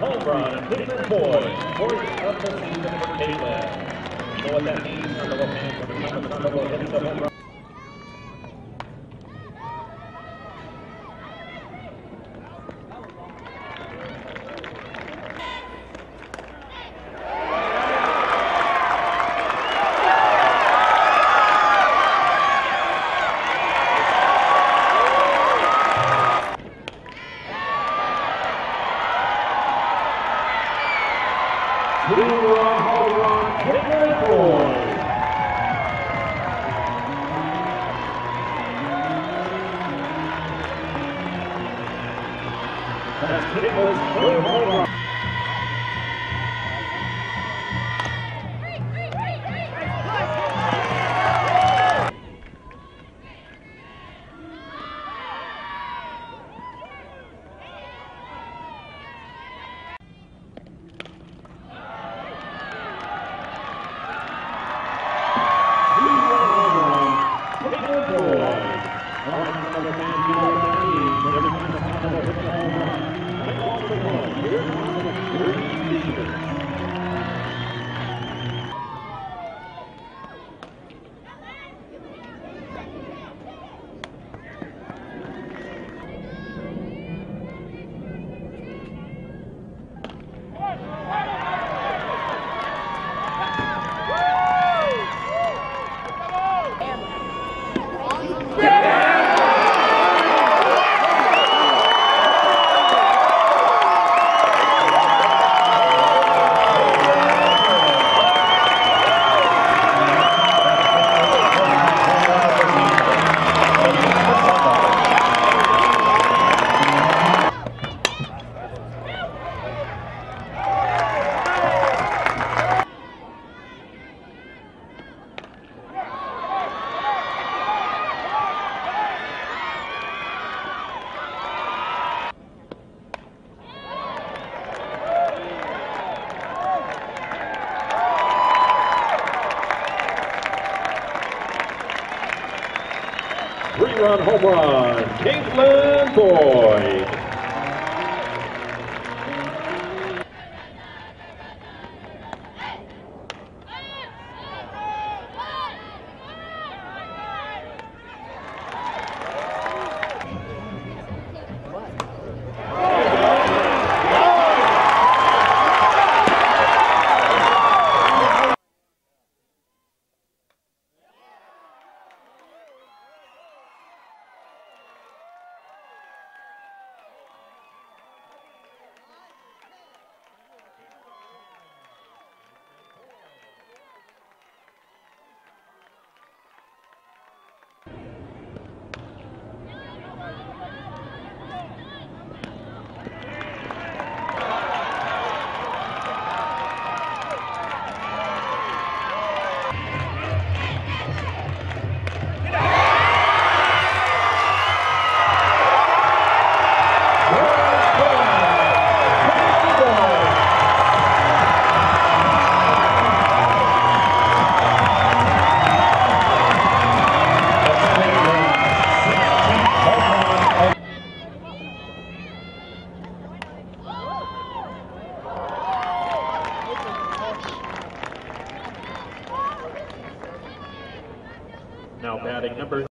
home run improvement boys, Corey Upton, number Katelyn. You know what that means? I the home run. Two-run home run, Katelyn That's Katelyn's third I call Three-run home run, Katelyn Boyd. now batting number